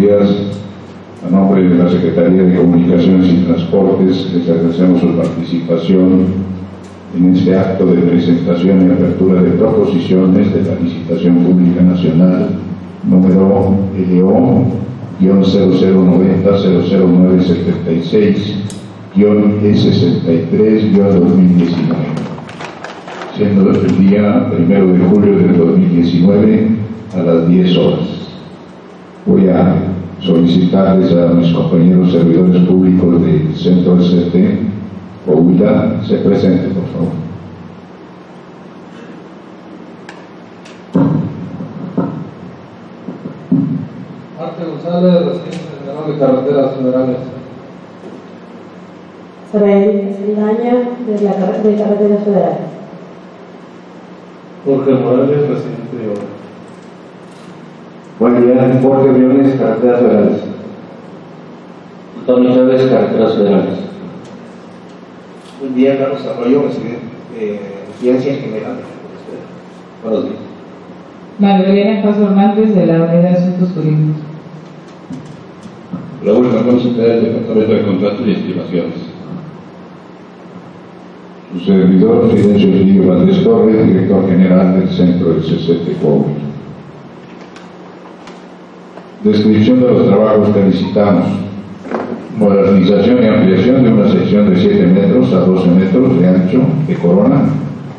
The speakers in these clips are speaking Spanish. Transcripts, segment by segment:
A nombre de la Secretaría de Comunicaciones y Transportes, les agradecemos su participación en este acto de presentación y apertura de proposiciones de la licitación pública nacional número LO 0090 00976 E63 2019 siendo el día primero de julio del 2019 a las 10 horas. Voy a solicitarles a mis compañeros servidores públicos del Centro ST Coahuila se presente, por favor. Marte González, residente general de Carreteras Federales. Israel Saldaña, de la de Carreteras Federales. Jorge Morales, residente de Obra. Día, Jorge Briones, Carreteras Federales. Tony Chávez, Carreteras Federales. Buen día, Carlos Arroyo, residente de Residencia General. Buenos días. Magdalena Paso Hernández de la Unidad de Asuntos Jurídicos. Raúl Ramón del Departamento de Contratos y Estimaciones. Su servidor, Fidencio Emilio Valdés Torres, director general del Centro del CCT Coahuila. Descripción de los trabajos que licitamos. Modernización y ampliación de una sección de 7 metros a 12 metros de ancho de corona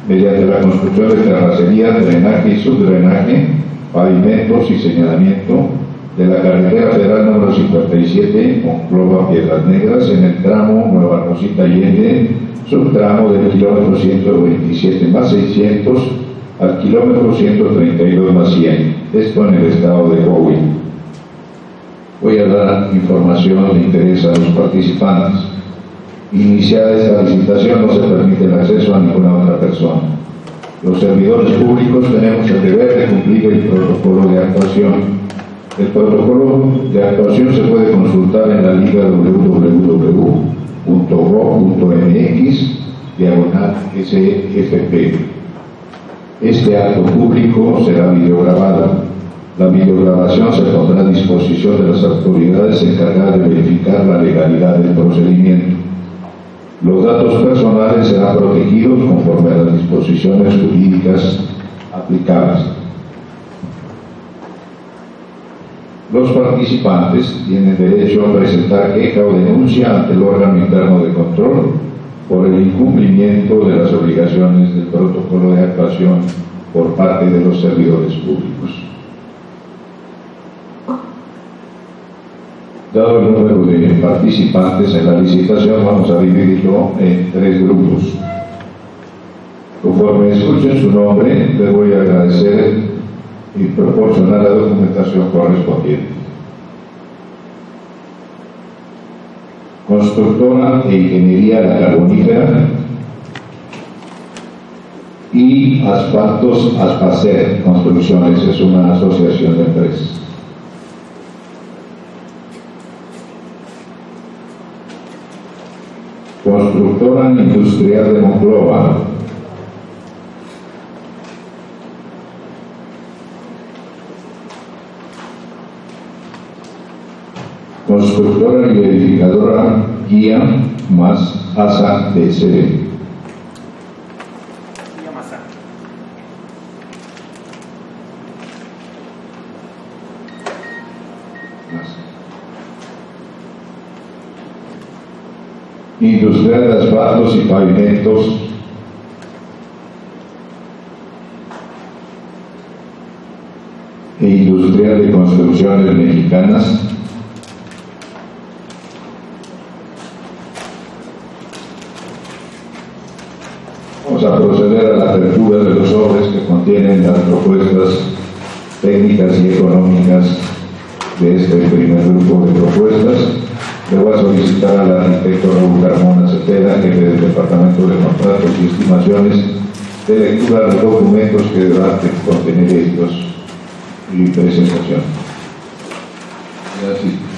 mediante la construcción de terracería, drenaje y subdrenaje, pavimentos y señalamiento de la carretera federal número 57, Monclova Piedras Negras, en el tramo Nueva Rosita Allende, subtramo del kilómetro 127 más 600 al kilómetro 132 más 100, esto en el estado de Coahuila. Voy a dar información de interés a los participantes. Iniciada esta licitación no se permite el acceso a ninguna otra persona. Los servidores públicos tenemos el deber de cumplir el protocolo de actuación. El protocolo de actuación se puede consultar en la liga www.go.mx diagonal SFP. Este acto público será videograbado. La videograbación se pondrá a disposición de las autoridades encargadas de verificar la legalidad del procedimiento. Los datos personales serán protegidos conforme a las disposiciones jurídicas aplicables. Los participantes tienen derecho a presentar queja o denuncia ante el órgano interno de control por el incumplimiento de las obligaciones del protocolo de actuación por parte de los servidores públicos. Dado el número de participantes en la licitación, vamos a dividirlo en tres grupos. Conforme escuchen su nombre, les voy a agradecer y proporcionar la documentación correspondiente. Constructora e Ingeniería La Carbonífera y Asfaltos Aspacer Construcciones, es una asociación de empresas. Constructora Industrial de Monclova. Constructora y verificadora Guía más ASA DSB. Industrial de asfaltos y pavimentos. E Industrial de Construcciones Mexicanas. Vamos a proceder a la apertura de los sobres que contienen las propuestas técnicas y económicas de este primer grupo de propuestas. Le voy a solicitar al arquitecto Raúl Carmona Cepeda, jefe del Departamento de Contratos y Estimaciones, de lectura de los documentos que deberán de contener estos y presentación. Gracias.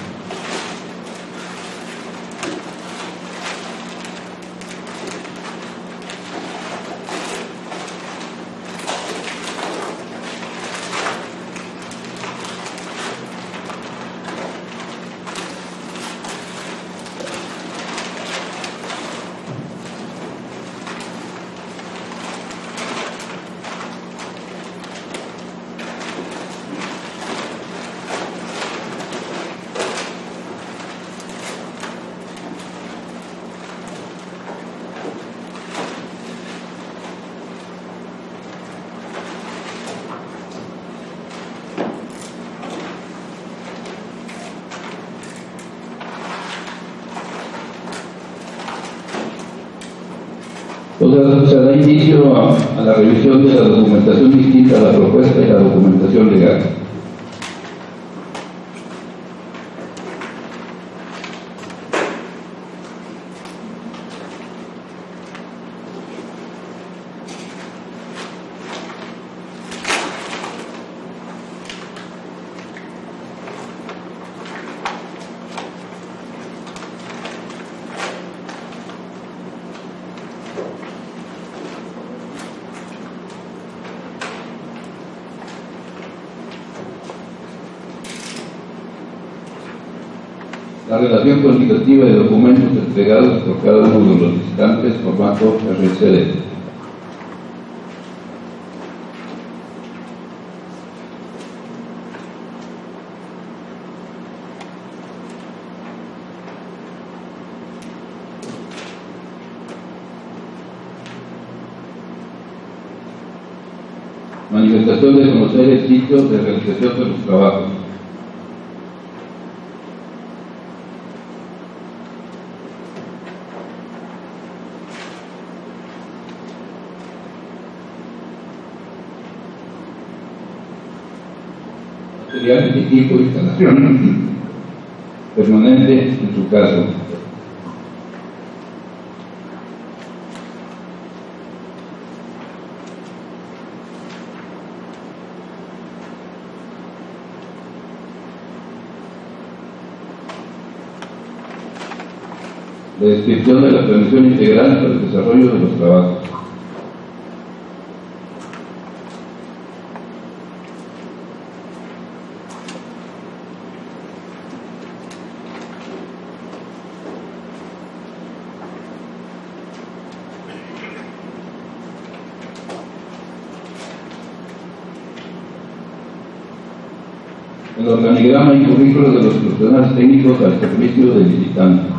Entonces se da inicio a, a la revisión de la documentación distinta a la propuesta y la documentación legal. La de documentos entregados por cada uno de los visitantes, formato RCD. Manifestación de conocer el sitio de realización de los trabajos. Material, equipo, instalación permanente en su caso. La descripción de la planeación integral para el desarrollo de los trabajos. Organigrama y currículo de los profesionales técnicos al servicio del visitante.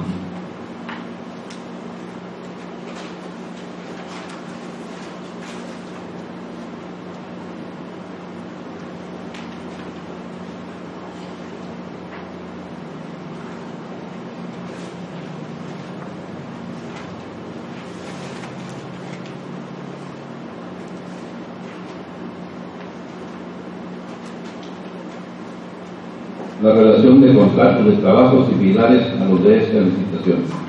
la de contratos de trabajo similares a los de esta licitación.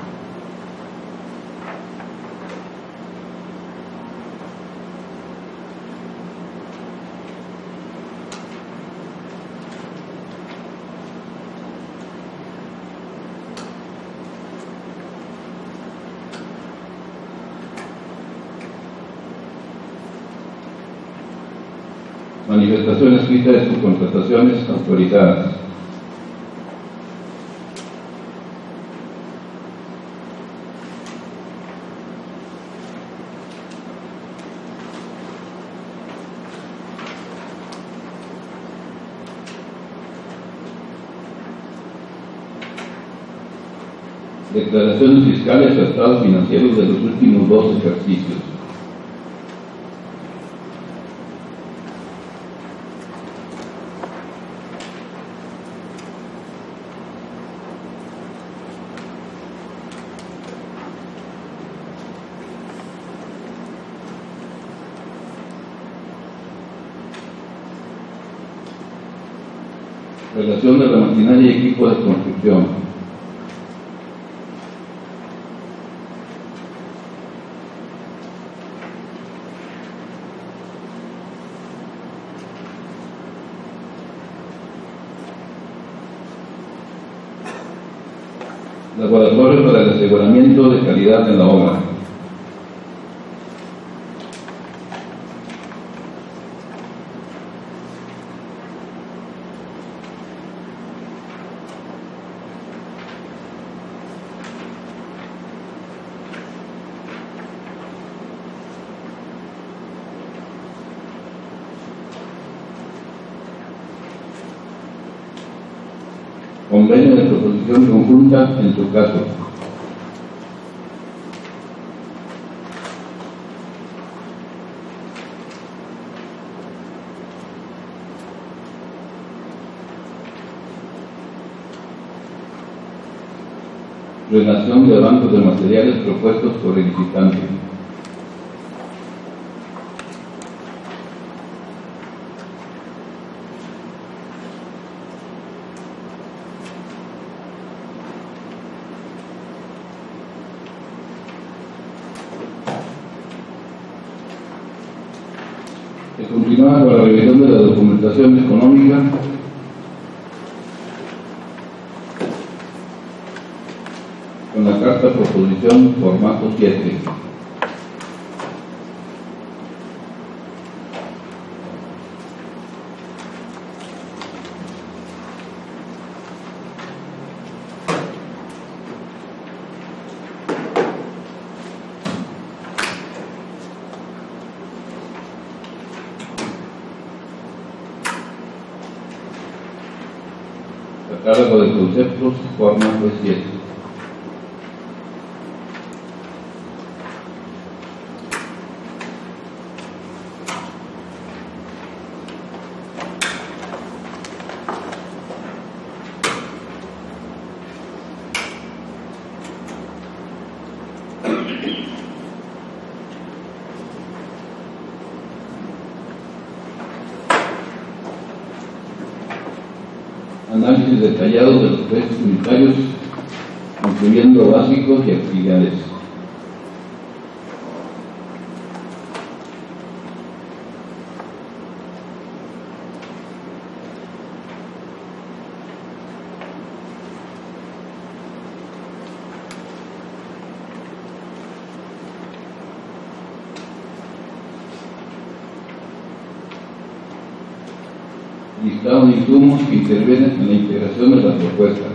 Manifestación escrita de subcontrataciones autorizadas. Declaraciones fiscales a estados financieros de los últimos dos ejercicios. Relación de la maquinaria y equipo de construcción. Laboratorio para el aseguramiento de calidad en la obra. Convenio de en su caso. Relación de bancos de materiales propuestos por el visitante. Se continúa con la revisión de la documentación económica. Con la carta proposición formato 7. Catálogo de conceptos, formato 7. Análisis detallado de los precios unitarios, incluyendo básicos y actividades. listado de insumos que intervienen en la integración de la propuesta.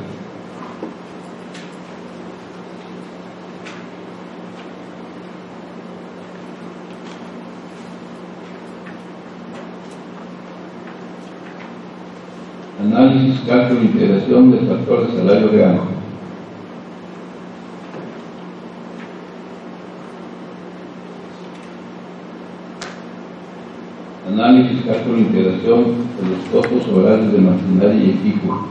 Análisis, cálculo e integración del factor de salario real. Análisis, cálculo e integración de los costos horarios de maquinaria y equipo.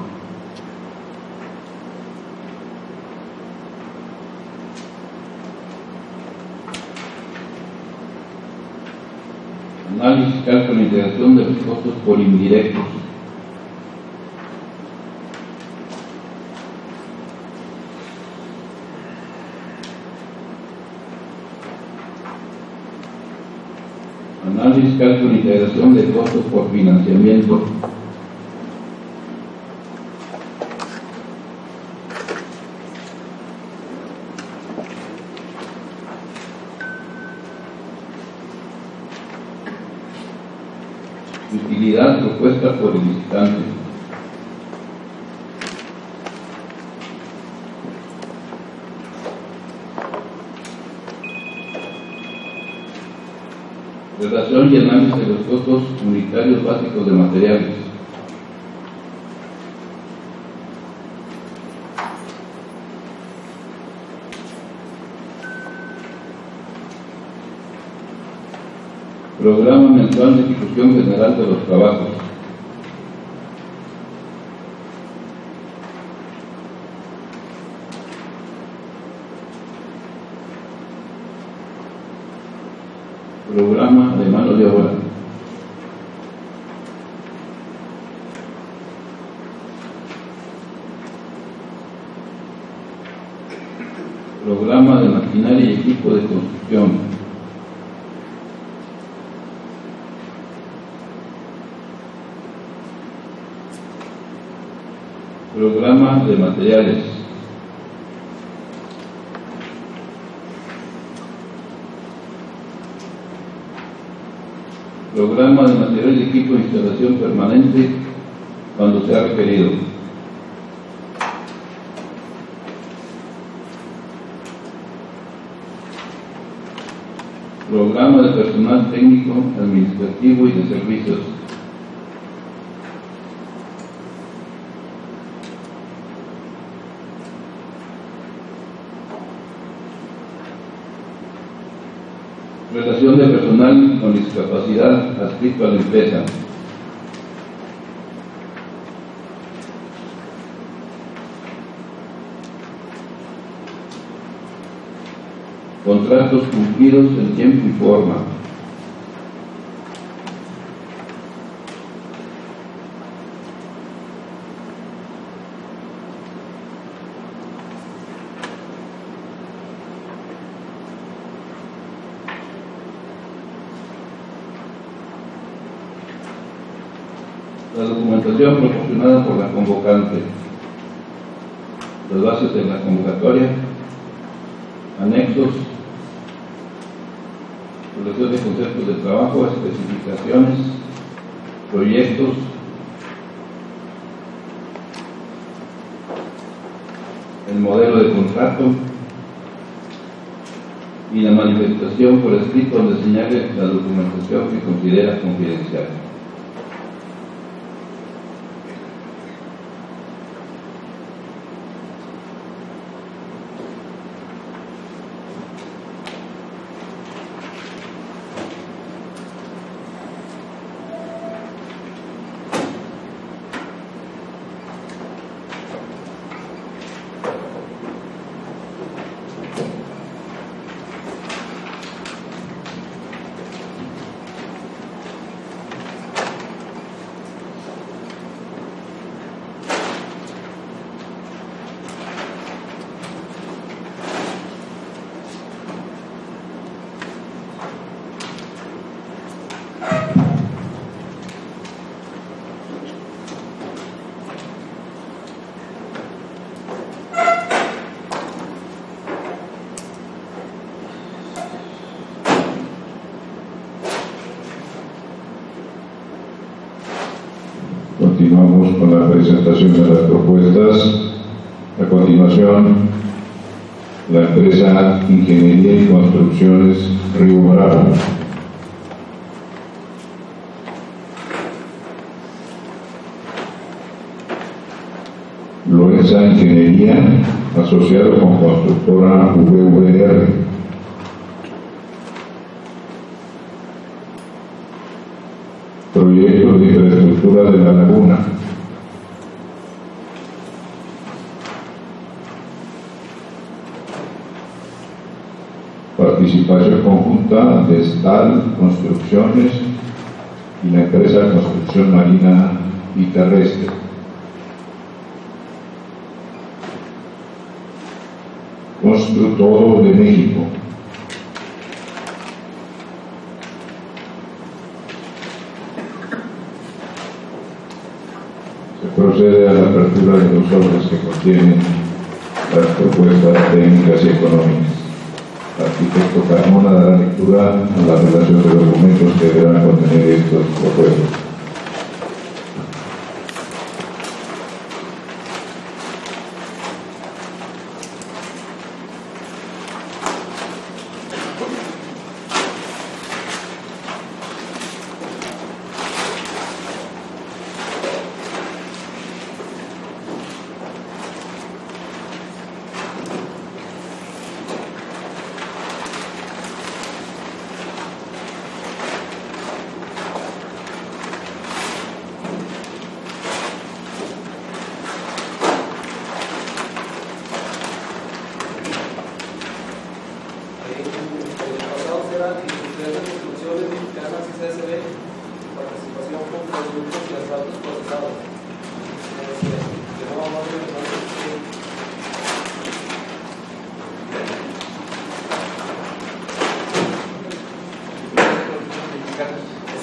Análisis, cálculo e integración de los costos por indirectos. Análisis, cálculo e integración de costos por financiamiento. Utilidad propuesta por el licitante. Relación y análisis de los costos unitarios básicos de materiales. Programa mensual de ejecución general de los trabajos. Programa de mano de obra. Programa de maquinaria y equipo de construcción. Programa de materiales. Programa de material y equipo de instalación permanente cuando sea requerido. Programa de personal técnico, administrativo y de servicios. Relación de personal con discapacidad adscrito a la empresa. Contratos cumplidos en tiempo y forma. La documentación proporcionada por la convocante, las bases de la convocatoria, anexos, relación de conceptos de trabajo, especificaciones, proyectos, el modelo de contrato. Y la manifestación por escrito donde señale la documentación que considera confidencial. Continuamos con la presentación de las propuestas. A continuación, la empresa Ingeniería y Construcciones Río Bravo. Lorenza Ingeniería, asociado con constructora VVR. Proyecto de infraestructura de la laguna. Participación conjunta de STAL Construcciones y la empresa Construcción Marina y Terrestre. Constructor de México. Se procede a la apertura de los obras que contienen las propuestas técnicas y económicas. Arquitecto Carmona dará lectura a la relación de documentos que deberán contener estos propuestos. El pasado será Industriales Construcciones Mexicanas y CSB, participación con productos y asfaltos procesados. Que no vamos a ver, no sé si-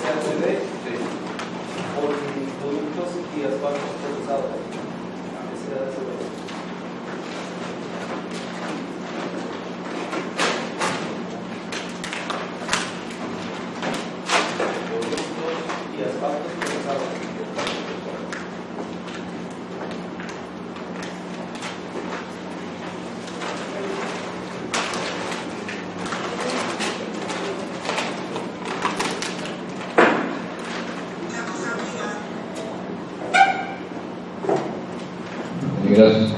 SACD, por productos y asfaltos procesados. SACD. productos y asfaltos procesados. Gracias.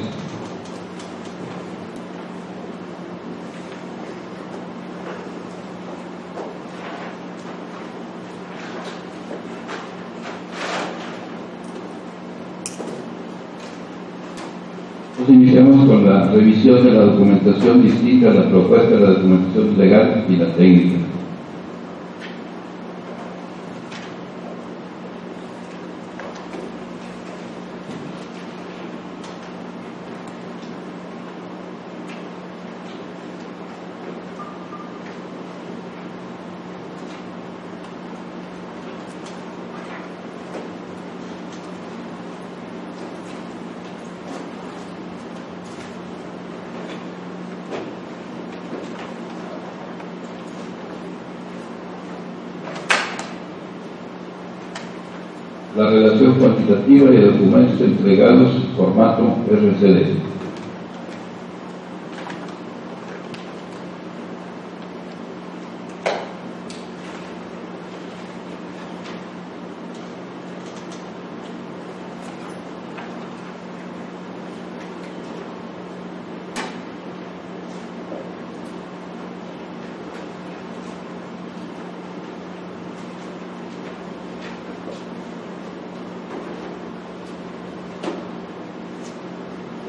Pues iniciamos con la revisión de la documentación distinta a la propuesta de la documentación legal y la técnica. Cuantitativa y documentos entregados en formato RCD.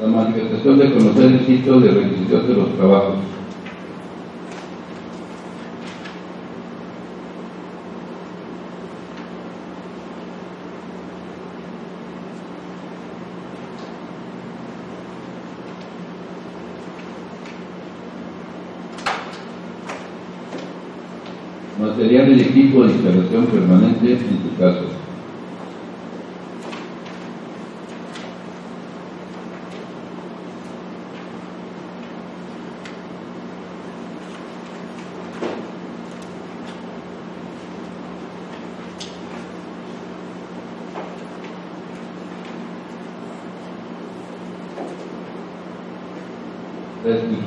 La manifestación de conocer el sitio de requisición de los trabajos. Material y equipo de instalación permanente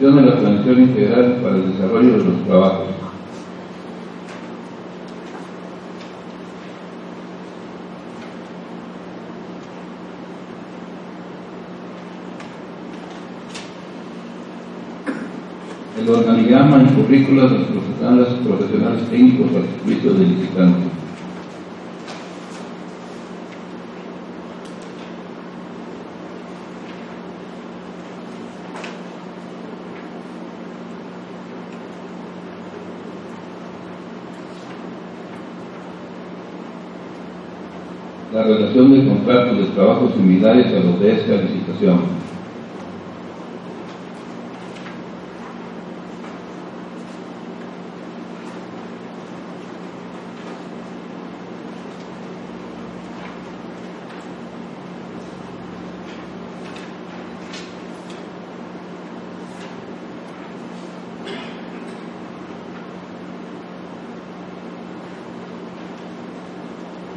de la planeación integral para el desarrollo de los trabajos. El organigrama y currículas de los profesionales, profesionales técnicos al servicio del. De contratos de trabajo similares a los de esta licitación.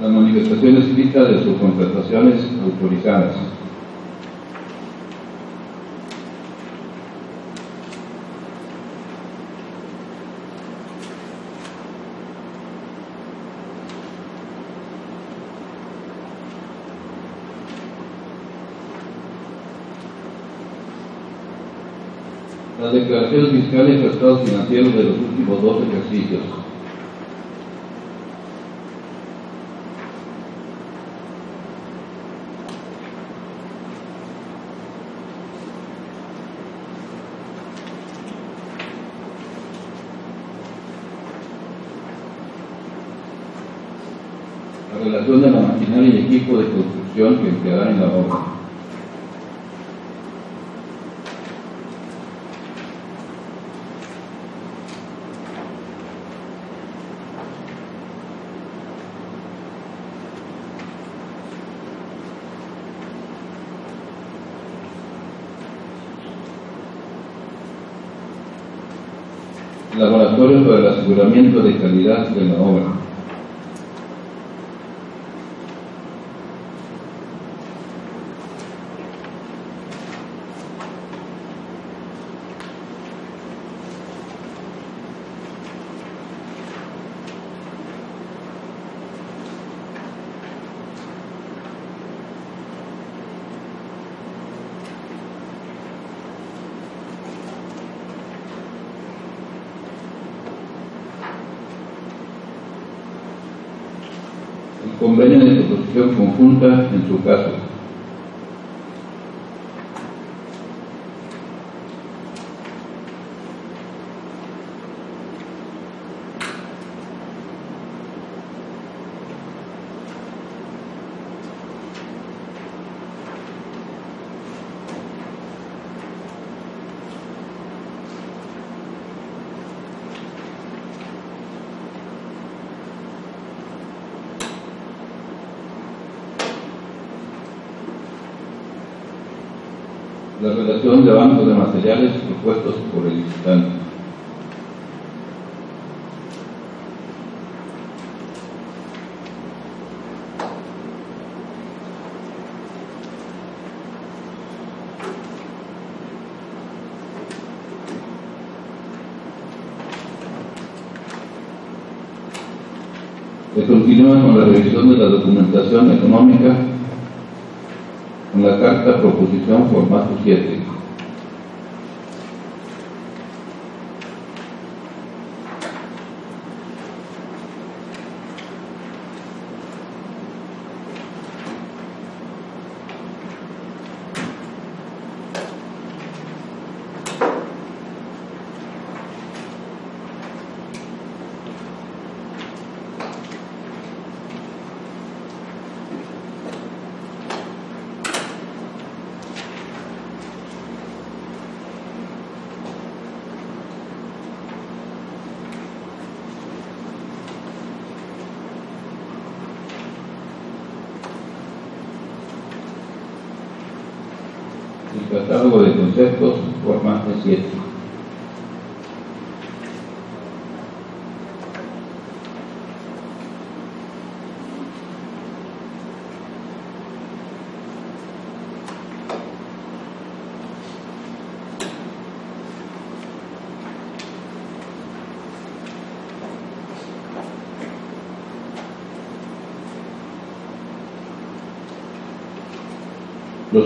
la escrita de sus contrataciones autorizadas. Las declaraciones fiscales y estados financieros de los últimos dos ejercicios. la relación de la equipo de construcción que empleará en la obra. Laboratorio para el aseguramiento de calidad de la obra. el convenio de exposición conjunta en su caso. de bancos de materiales propuestos por el licitante. Se continúa con la revisión de la documentación económica con la carta proposición formato 7.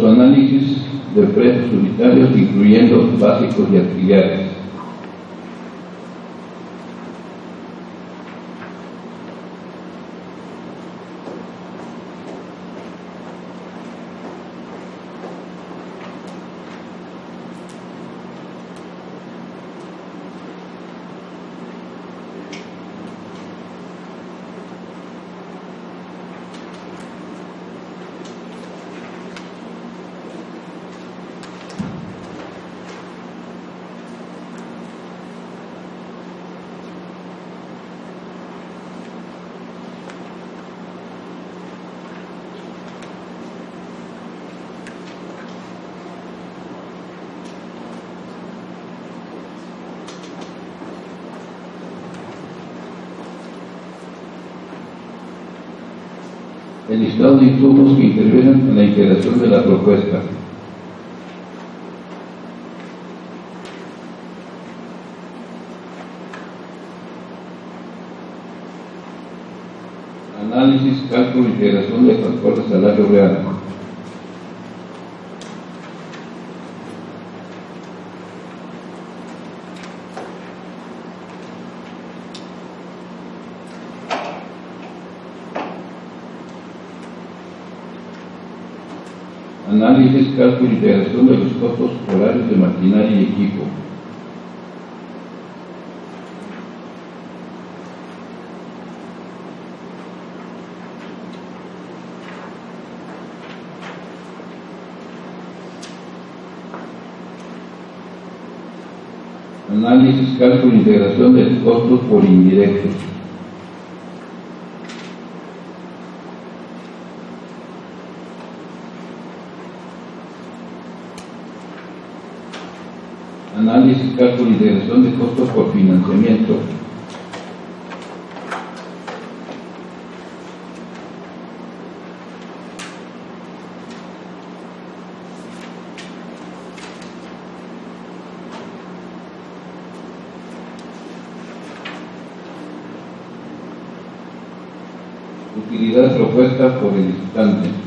Los análisis de precios unitarios incluyendo básicos y auxiliares. El listado de insumos que intervienen en la integración de la propuesta. Análisis, cálculo e integración de factor de salario real. Análisis, cálculo e integración de los costos horarios de maquinaria y equipo. Análisis, cálculo e integración de los costos por indirectos. Cálculo e integración de costos por financiamiento. Utilidad propuesta por el licitante.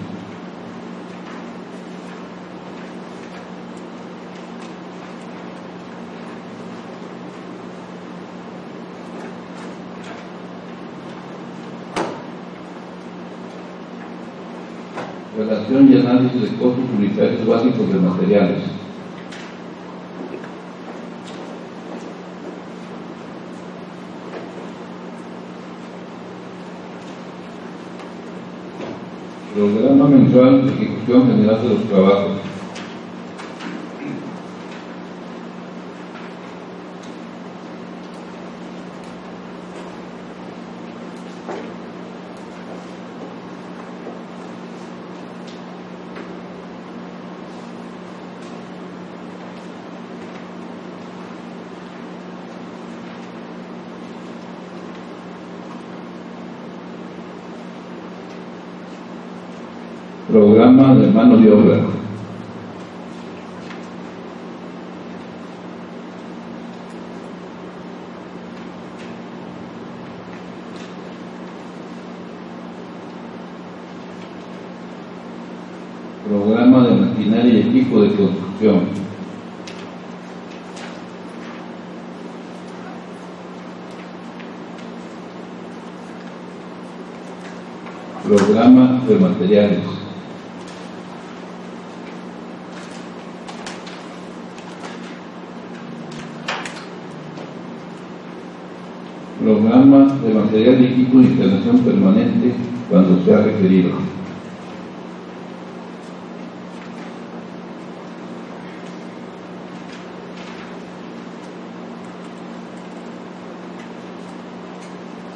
Análisis de costos unitarios básicos de materiales. Programa mensual de ejecución general de los trabajos. programa de mano de obra. Programa de maquinaria y equipo de construcción. programa de materiales. Material y equipo de instalación permanente cuando sea requerido.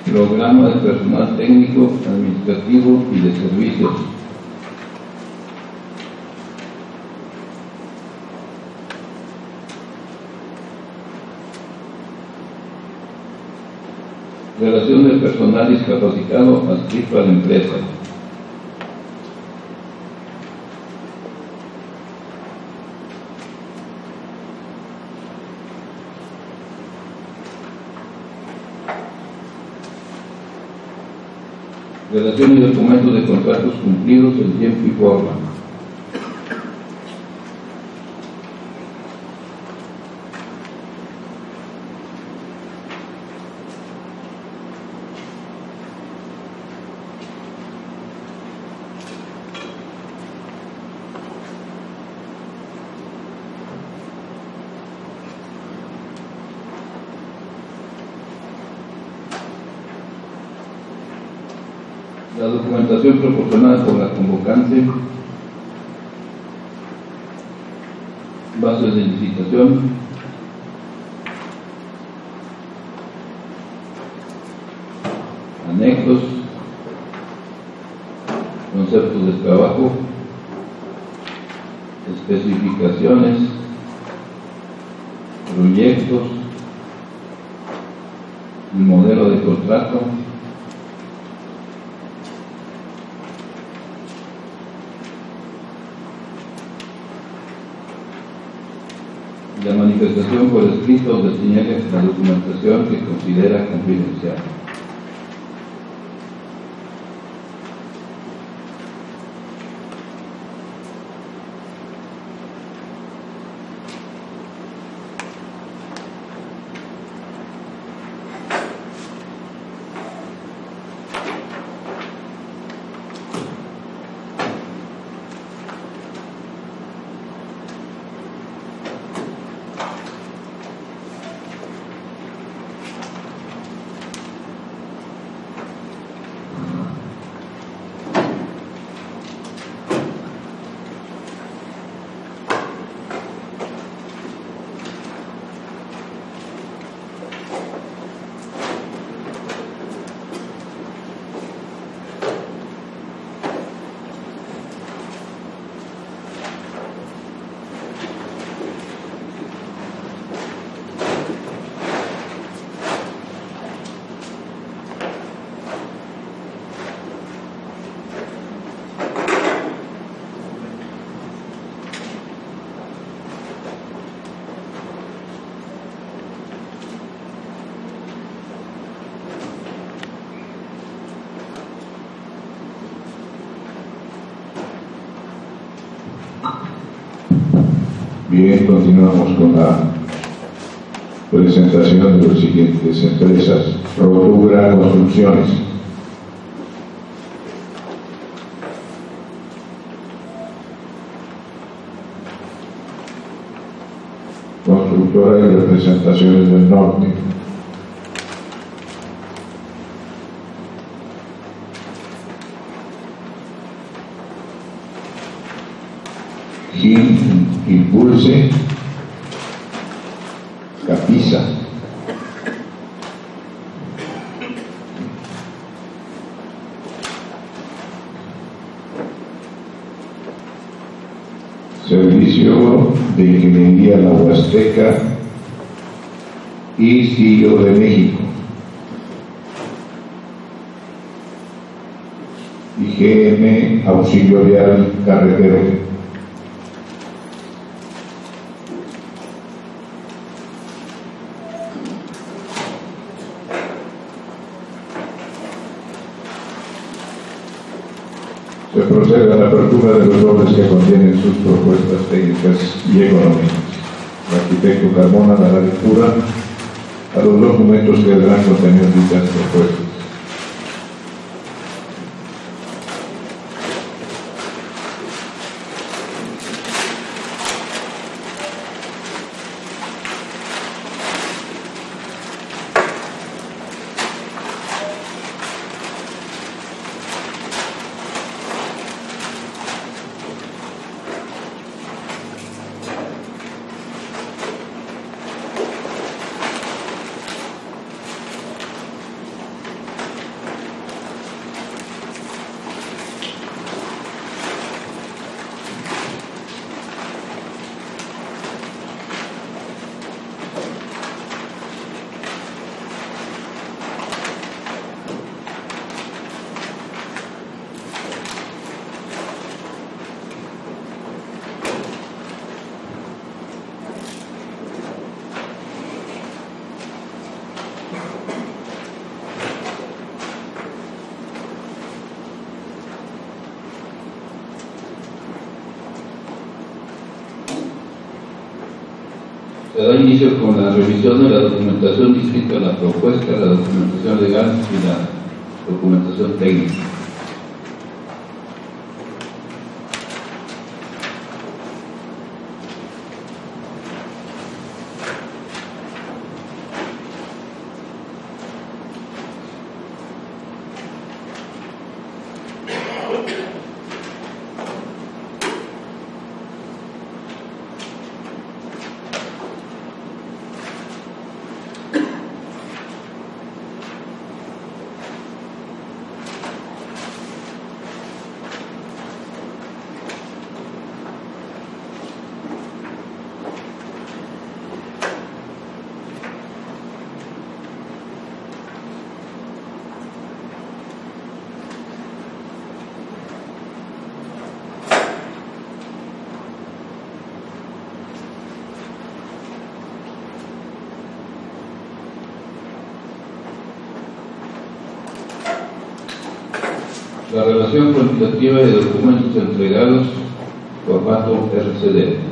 Programa de personal técnico, administrativo y de servicios. Relación del personal discapacitado adscrito a la empresa. Relación y documentos de contratos cumplidos en tiempo y forma. La documentación por la convocante, bases de licitación, anexos, conceptos de trabajo, especificaciones, proyectos, el modelo de contrato, la por escrito de señale la documentación que considera confidencial. Bien, continuamos con la presentación de las siguientes empresas. Rotura Construcciones. Constructora y representaciones del norte. GIM Impulse Capisa Servicio de Ingeniería La Huasteca de México. IGM Auxilio Vial Carretero. Se procede a la apertura de los dobles que contienen sus propuestas técnicas y económicas. El arquitecto Carmona dará lectura a los documentos que deberán contener dichas propuestas. Se da inicio con la revisión de la documentación distinta a la propuesta, la documentación legal y la documentación técnica. La relación cuantitativa de documentos entregados, formato RCD.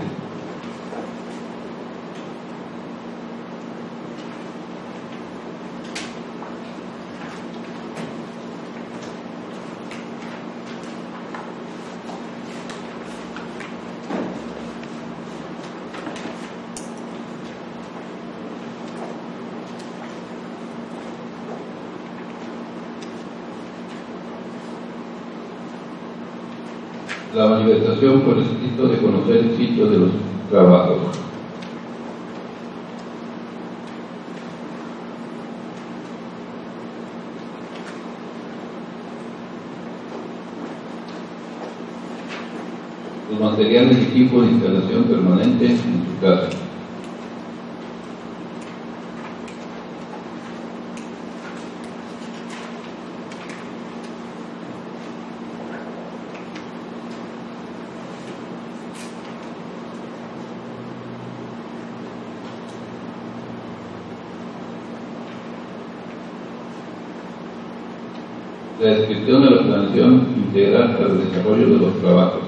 Manifestación por escrito de conocer el sitio de los trabajos. Los materiales y equipo de instalación permanente en su casa. la planeación integral para el desarrollo de los trabajos.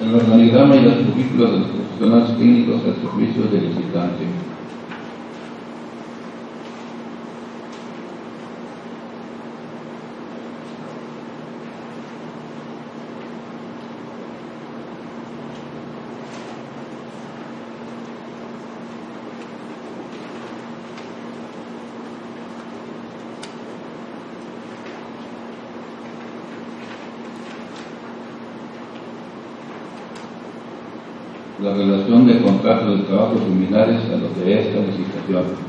El organigrama y las currículas de los profesionales clínicos al servicio del visitante. la relación de contratos de trabajo similares a los de esta licitación.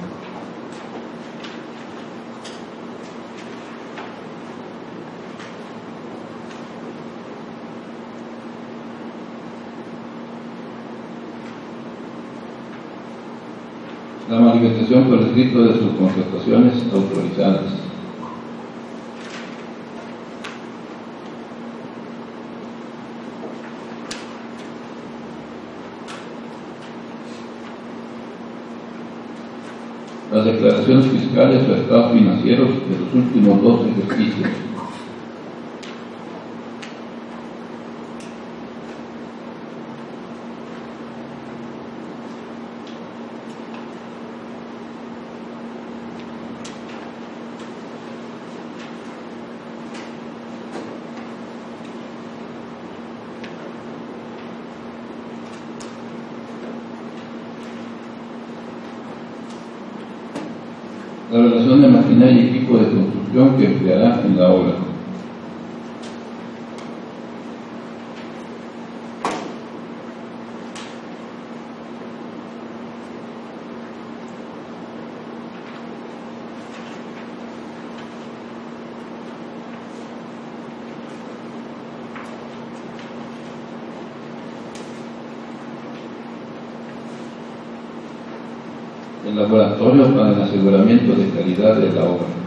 La manifestación por escrito de sus contrataciones autorizadas. Las declaraciones fiscales o estados financieros de los últimos dos ejercicios. la relación de maquinaria y equipo de construcción que empleará en la obra. el para el aseguramiento de calidad de la obra.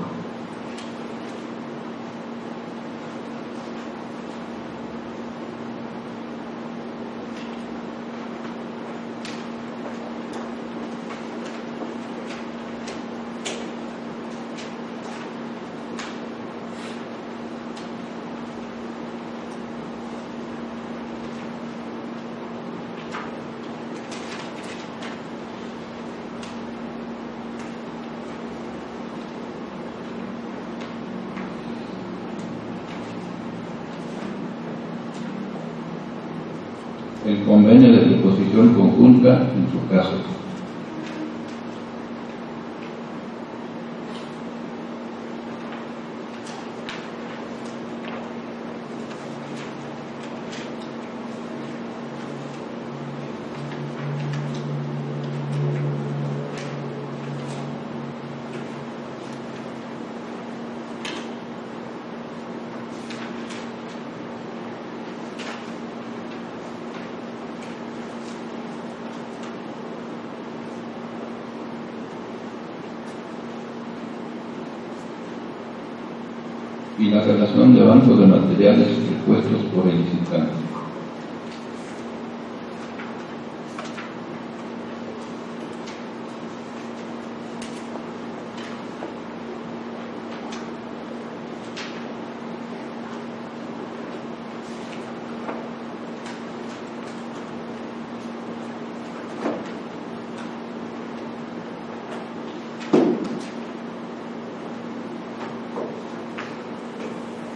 el convenio de disposición conjunta en su caso. y la relación de banco de materiales expuestos por el licitante.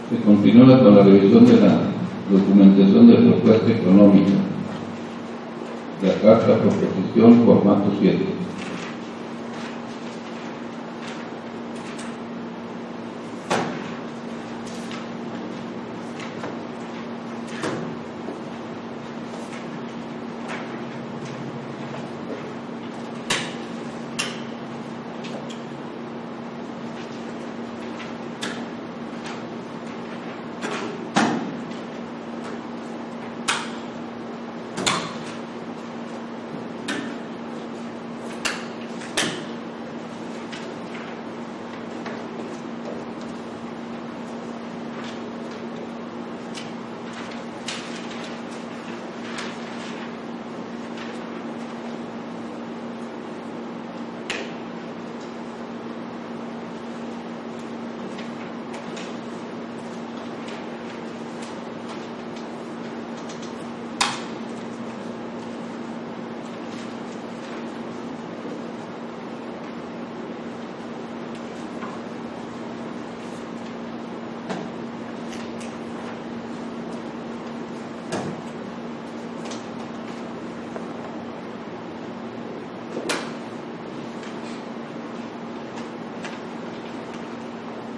se continúa con la revisión de la documentación de propuesta económica, la carta proposición formato 7.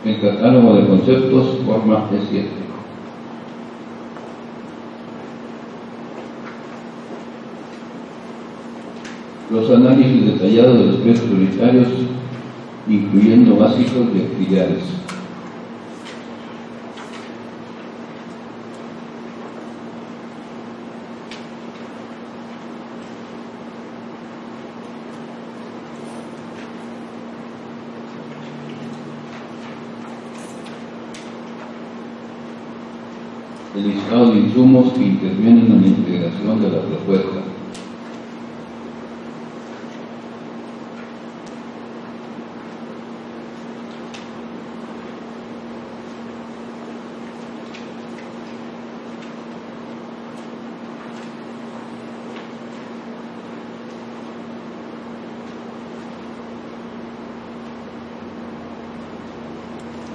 El catálogo de conceptos forma E7. Los análisis detallados de los precios prioritarios, incluyendo básicos y auxiliares. mercado de insumos que intervienen en la integración de la propuesta.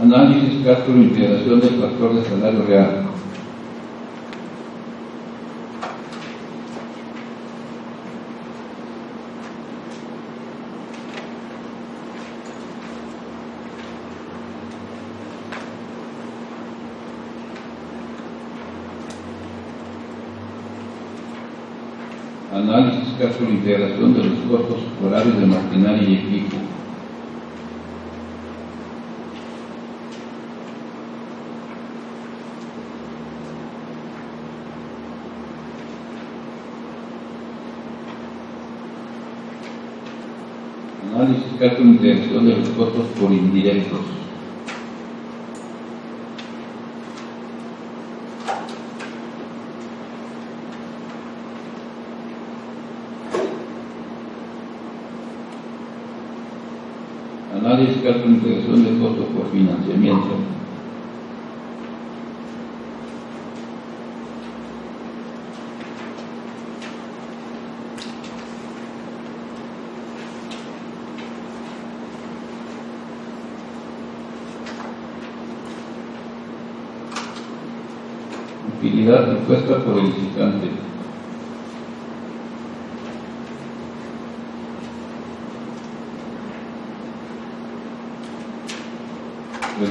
Análisis, gasto e integración del factor de salario real. Análisis, cálculo e integración de los costos horarios de maquinaria y equipo. Análisis, cálculo e integración de los costos por indirectos. Integración de costos por financiamiento. Utilidad impuesta por el licitante.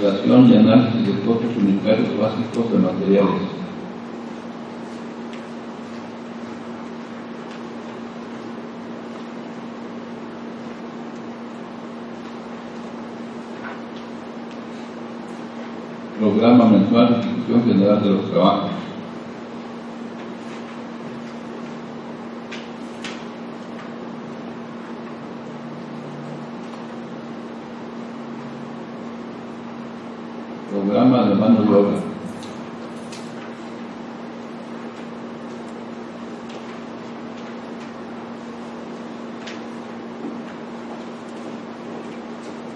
Y análisis de costos unitarios básicos de materiales. Programa mensual de ejecución general de los trabajos. De mano.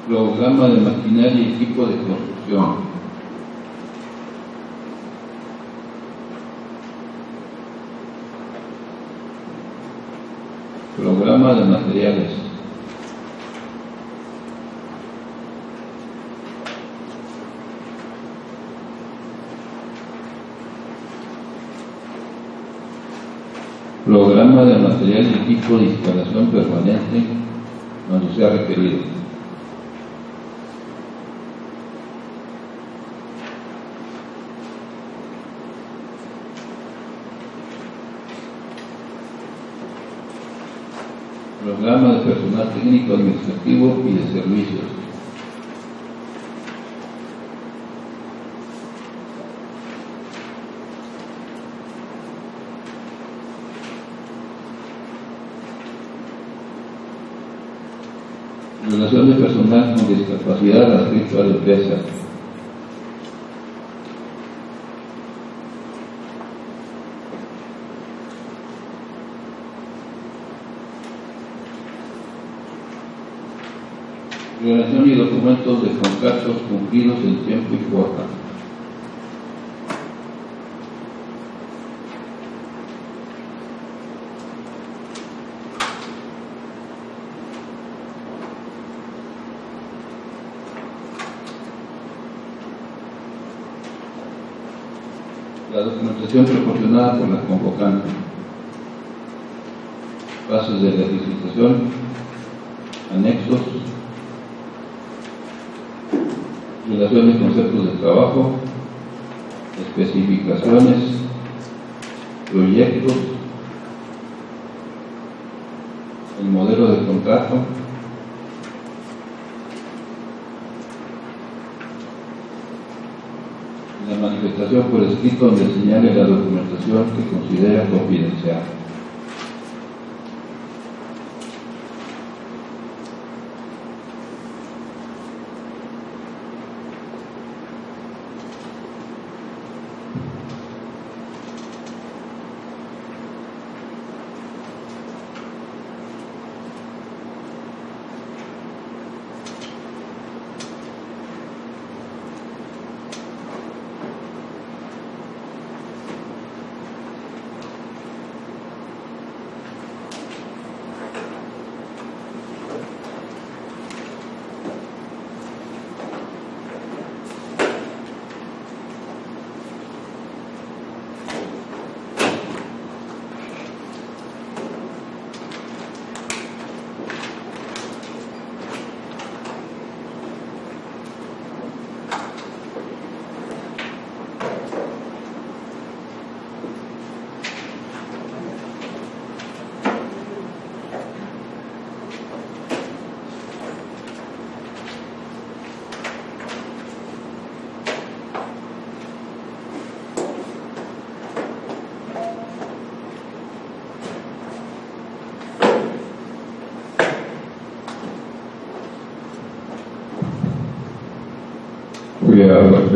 Programa de maquinaria y equipo de construcción. Programa de materiales. Programa de material y equipo de instalación permanente cuando sea requerido. Programa de personal técnico administrativo y de servicios. Relación de personal con discapacidad adscrito a la empresa. Relación y documentos de contratos cumplidos en tiempo y forma. La documentación proporcionada por la convocante. Bases de la licitación, anexos, relación de conceptos de trabajo, especificaciones, proyectos, el modelo de contrato, la por escrito donde señale la documentación que considera confidencial.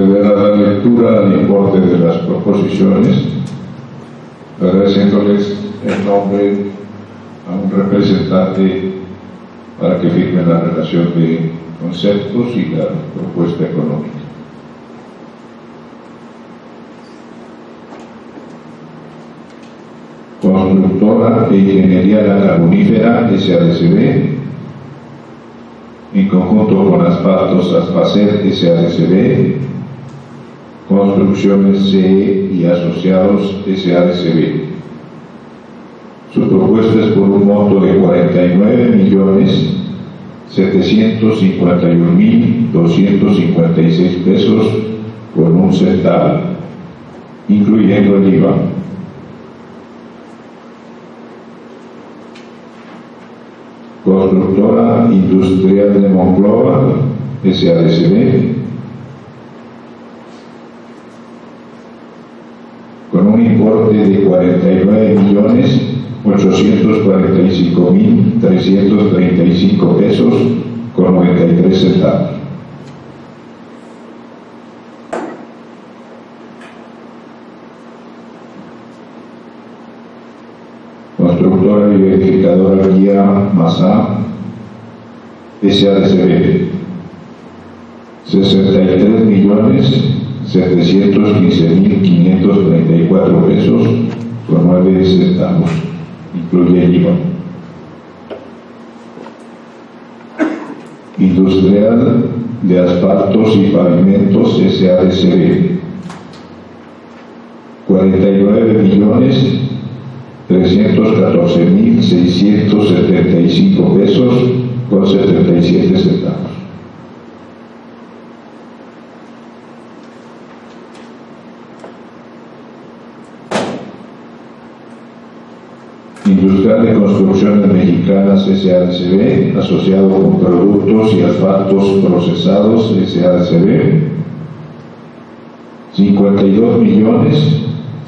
Proceder a la lectura al importe de las proposiciones, agradeciéndoles el nombre a un representante para que firme la relación de conceptos y la propuesta económica. Constructora de Ingeniería Carbonífera SADCB, en conjunto con Asfaltos Aspacer SADCB, Construcciones CE y Asociados SADCB. Su propuesta es por un monto de 49 millones 751.256 pesos con un centavo, incluyendo el IVA. Constructora Industrial de Monclova, SADCB, con un de 49 millones 845.335 pesos con 93 centavos. Constructora y verificadora Guía Mazá, SADCB, 63 millones 715.534 pesos con 9 centavos incluye el IVA. Industrial de Asfaltos y Pavimentos SADCB, 49 millones 314 mil 675 pesos con 77 centavos. Industrial de Construcciones Mexicanas SADCB, asociado con Productos y Asfaltos Procesados SADCB, 52 millones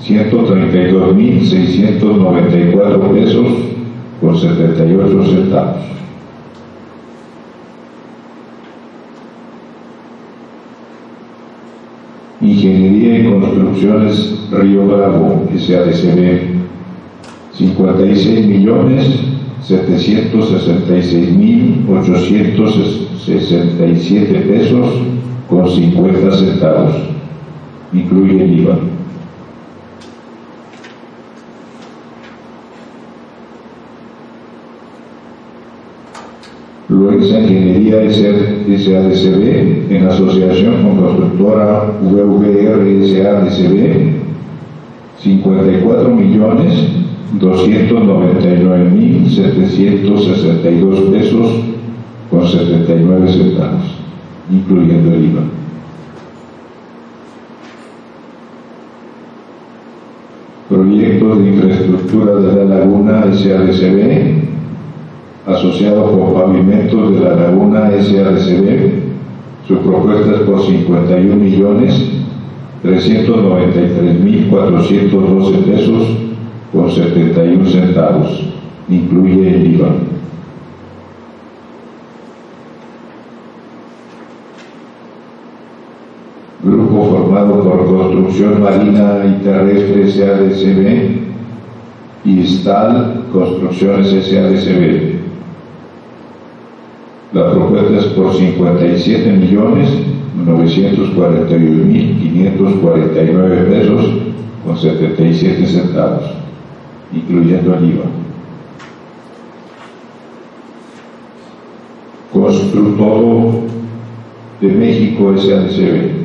132 mil 694 pesos con 78 centavos. Ingeniería y Construcciones Río Bravo SADCB 56 millones 766 mil 867 pesos con 50 centavos, incluye el IVA. Luisa Ingeniería SADCB en asociación con constructora VVR SADCB 54 millones 299.762 pesos con 79 centavos, incluyendo el IVA. Proyecto de infraestructura de la laguna SADCB, asociado con pavimentos de la laguna SADCB, su propuesta es por 51 millones 393.412 pesos con 71 centavos, incluye el IVA. Grupo formado por Construcción Marina y Terrestre SADCB y STAL Construcciones SADCB. La propuesta es por 57 millones 941 mil 549 pesos con 77 centavos incluyendo el IVA. Constructor de México SADCB.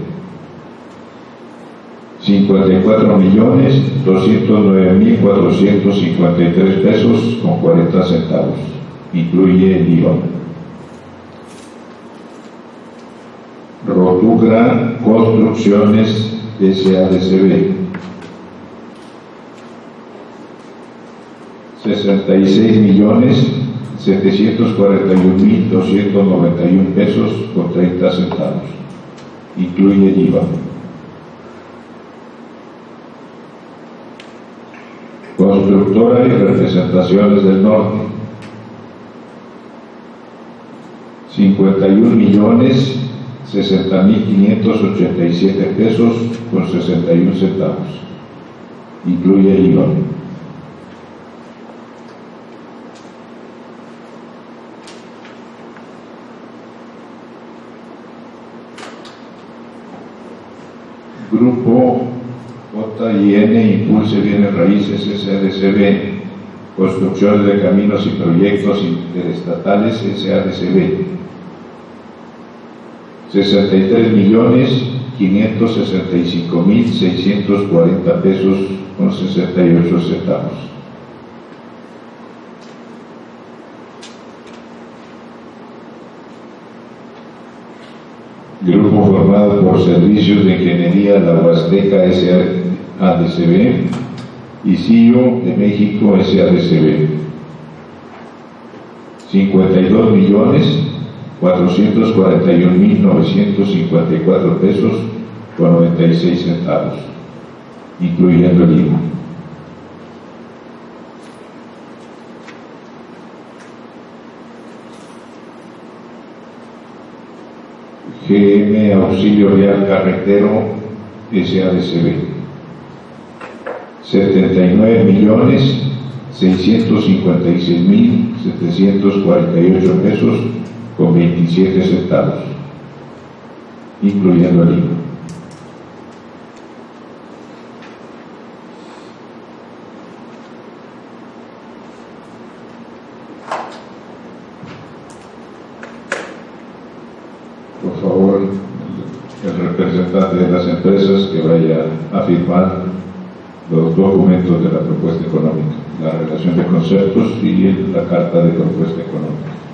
54 millones 209 mil 453 pesos con 40 centavos. Incluye el IVA. Rotugra Construcciones SADCB 66 millones 741 mil 291 pesos con 30 centavos. Incluye el IVA. Constructora y representaciones del norte. 51 millones 60.587 pesos con 61 centavos. Incluye el IVA. Grupo JIN Impulse Bienes Raíces SADCB, Construcción de Caminos y Proyectos Interestatales SADCB, 63 millones 565 mil 640 pesos con 68 centavos. Grupo por Servicios de Ingeniería La Huasteca SADCB y CIO de México SADCB. 52 millones 441.954 pesos con 96 centavos, incluyendo el IVA. GM Auxilio Real Carretero SADCB 79 millones 656 mil 748 pesos con 27 centavos, incluyendo el IVA. Por favor, el representante de las empresas que vaya a firmar los documentos de la propuesta económica, de conceptos y la carta de propuesta económica.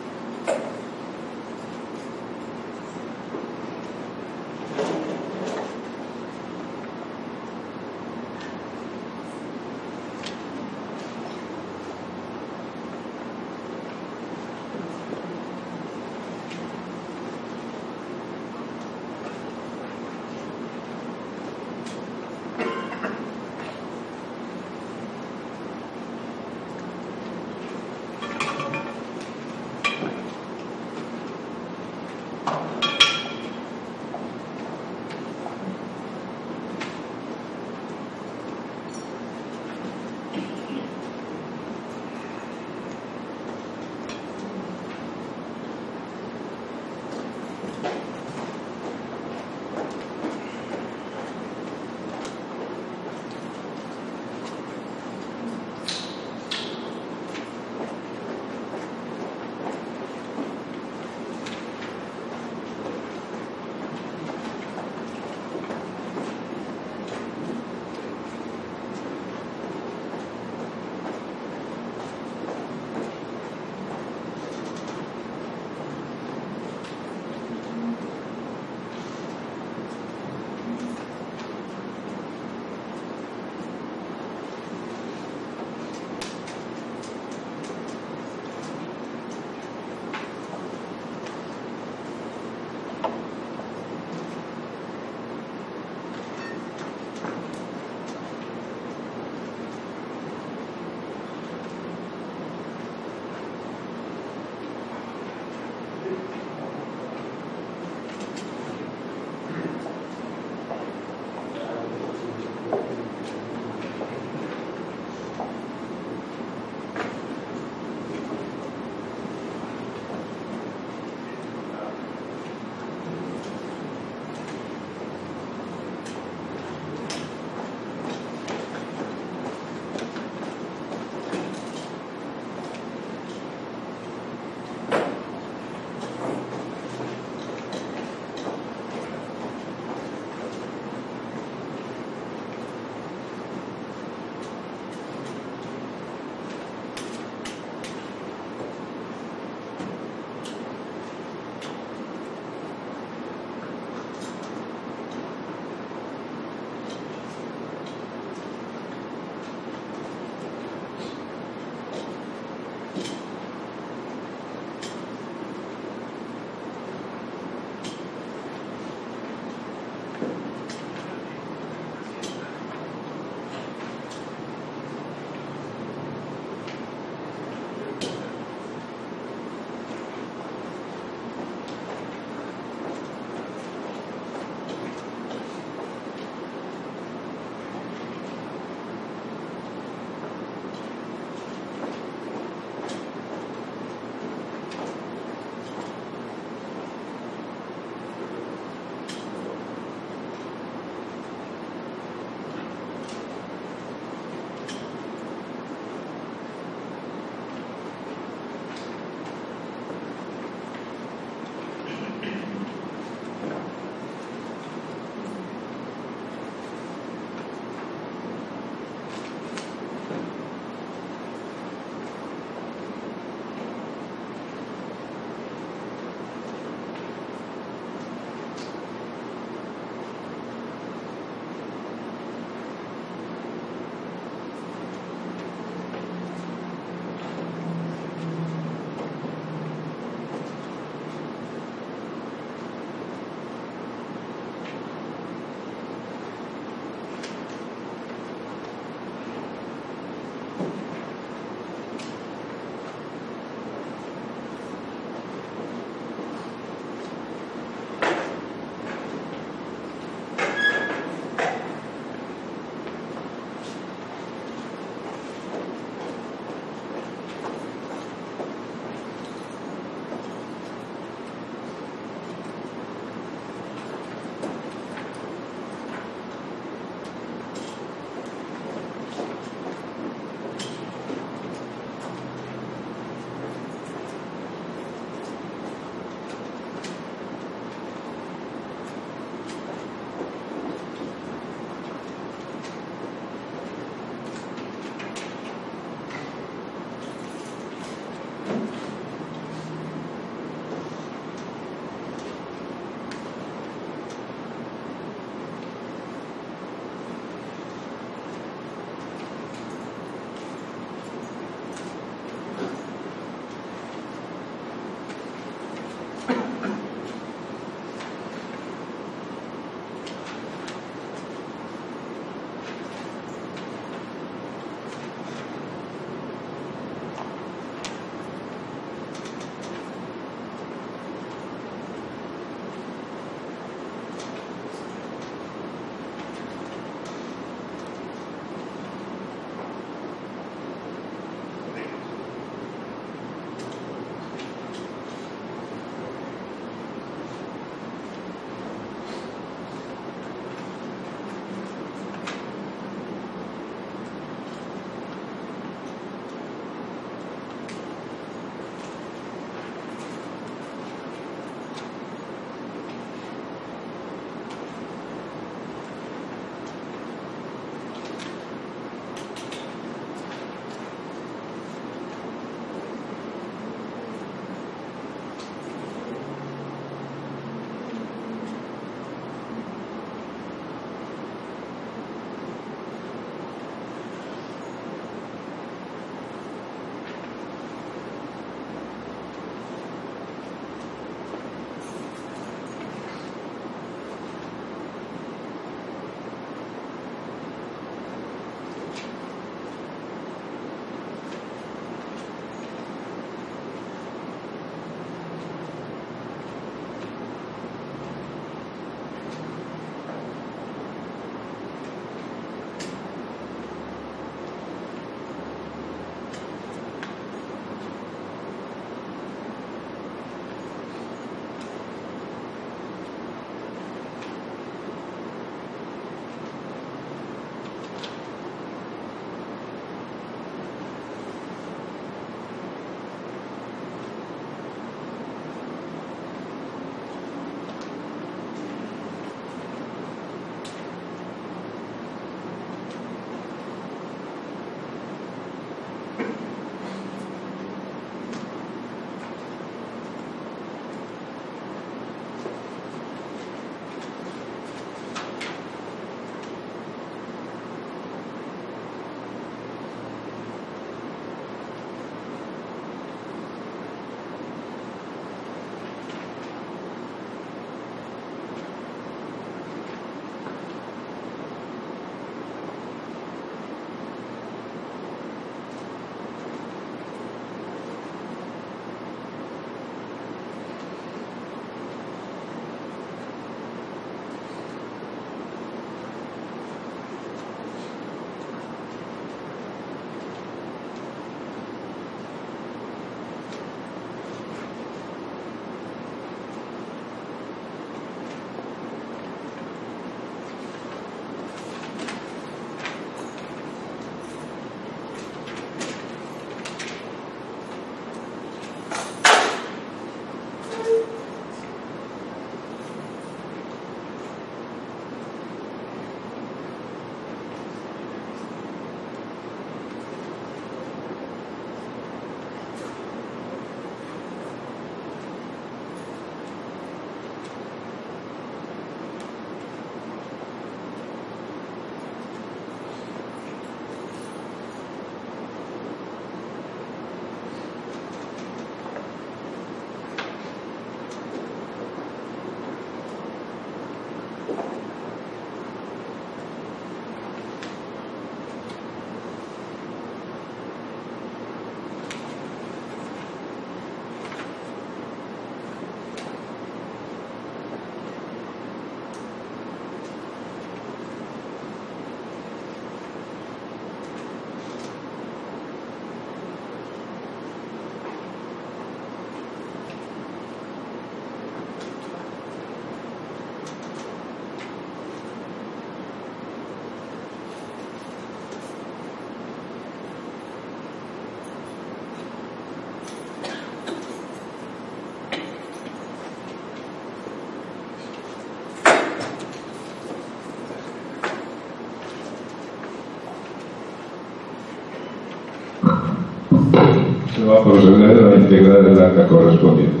Se va a proceder a integrar el acta correspondiente.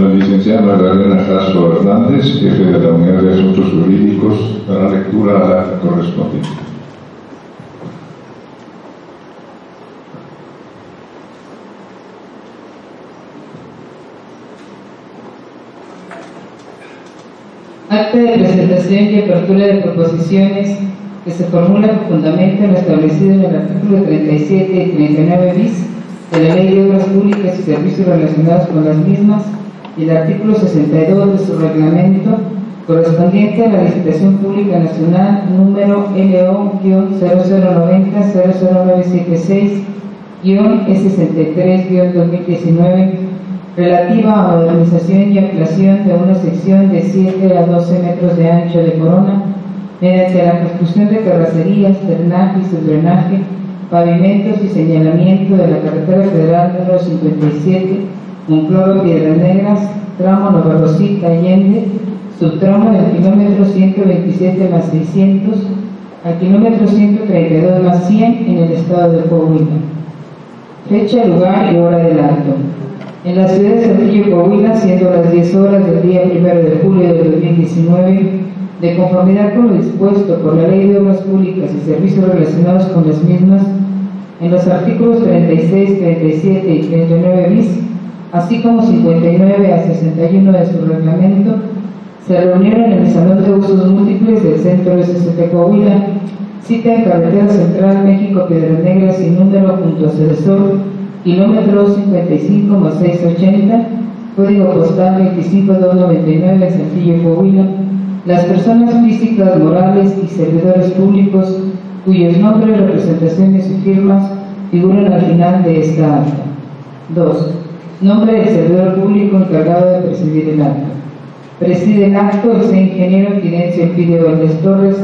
La licenciada Magdalena Castro Hernández, jefe de la Unidad de Asuntos Jurídicos, dará lectura a la correspondiente. Acta de presentación y apertura de proposiciones que se formula con fundamento en lo establecido en el artículo 37 y 39 bis de la Ley de Obras Públicas y Servicios relacionados con las mismas el artículo 62 de su reglamento correspondiente a la licitación pública nacional número LO-0090-00976-E63-2019 relativa a modernización y ampliación de una sección de 7 a 12 metros de ancho de corona mediante la construcción de carrocerías, drenaje y subdrenaje, pavimentos y señalamiento de la carretera federal número 57, Monclova Piedras Negras, tramo Nueva Rosita Allende, subtramo del kilómetro 127 más 600 al kilómetro 132 más 100 en el estado de Coahuila. Fecha, lugar y hora del acto. En la ciudad de Saltillo, Coahuila, siendo las 10 horas del día 1 de julio de 2019, de conformidad con lo dispuesto por la Ley de Obras Públicas y Servicios relacionados con las mismas, en los artículos 36, 37 y 39 bis, así como 59 a 61 de su reglamento, se reunieron en el Salón de Usos Múltiples del Centro SCP Coahuila, cita en Carretera Central México Piedras Negras sin número junto a Cedesor, kilómetro 55 más 680, código postal 25299 en Saltillo, Coahuila, las personas físicas, morales y servidores públicos cuyos nombres, representaciones y firmas figuran al final de esta acta. 2. Nombre del servidor público encargado de presidir el acto. Preside el acto el señor ingeniero Fidencio Elpidio Valdés Torres,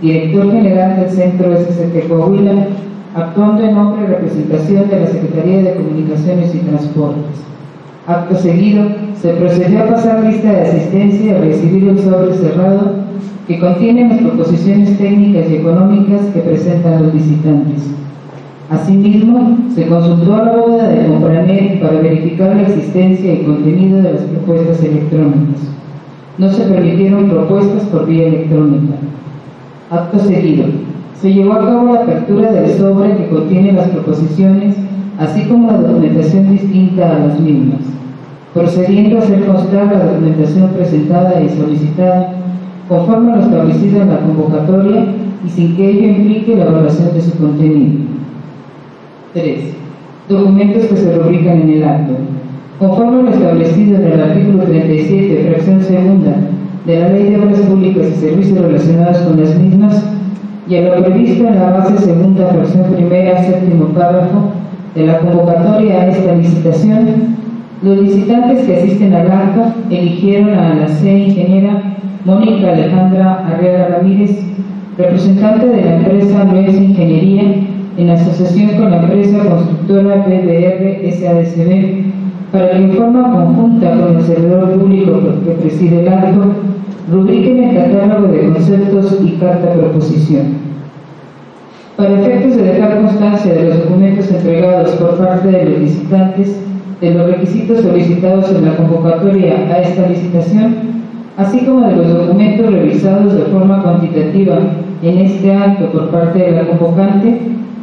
director general del Centro SCT Coahuila, actuando en nombre y representación de la Secretaría de Comunicaciones y Transportes. Acto seguido, se procedió a pasar lista de asistencia y a recibir el sobre cerrado que contiene las proposiciones técnicas y económicas que presentan los visitantes. Asimismo, se consultó a la boda de Compranet para verificar la existencia y contenido de las propuestas electrónicas. No se permitieron propuestas por vía electrónica. Acto seguido, se llevó a cabo la apertura del sobre que contiene las proposiciones, así como la documentación distinta a las mismas, procediendo a hacer constar la documentación presentada y solicitada conforme a lo establecido en la convocatoria y sin que ello implique la evaluación de su contenido. 3. Documentos que se rubrican en el acto. Conforme a lo establecido en el artículo 37, fracción segunda, de la Ley de Obras Públicas y Servicios relacionados con las mismas, y a lo previsto en la base segunda, fracción primera, séptimo párrafo, de la convocatoria a esta licitación, los licitantes que asisten al acto eligieron a la C ingeniera Mónica Alejandra Arriaga Ramírez, representante de la empresa Luis Ingeniería, en asociación con la empresa constructora BDR SADCB, para que en forma conjunta con el servidor público que preside el acto, rubriquen el catálogo de conceptos y carta proposición. Para efectos de dejar constancia de los documentos entregados por parte de los licitantes, de los requisitos solicitados en la convocatoria a esta licitación, así como de los documentos revisados de forma cuantitativa en este acto por parte de la convocante,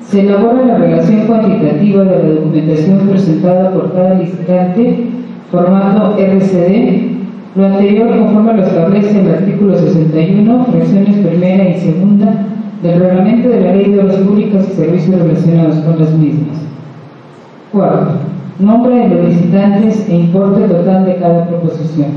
se elabora la relación cuantitativa de la documentación presentada por cada licitante, formato RCD, lo anterior conforme lo establece el artículo 61, fracciones primera y segunda del reglamento de la Ley de Obras Públicas y Servicios relacionados con las mismas. Cuarto, nombre de los licitantes e importe total de cada proposición.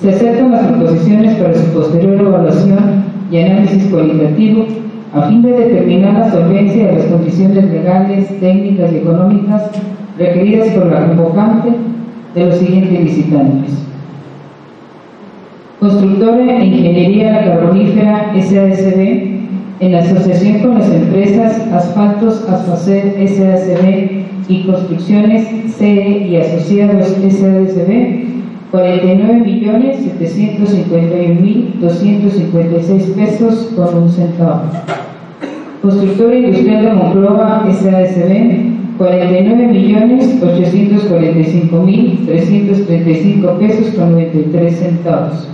Se aceptan las proposiciones para su posterior evaluación y análisis cualitativo a fin de determinar la solvencia de las condiciones legales, técnicas y económicas requeridas por la convocante de los siguientes licitantes. Constructora e Ingeniería Carbonífera SASB en asociación con las empresas Asfaltos Asfacet SASB y Construcciones CE y Asociados SASB 49.751.256 pesos con un centavo. Constructora Industrial de Monclova SASB 49.845.335 pesos con 93 centavos.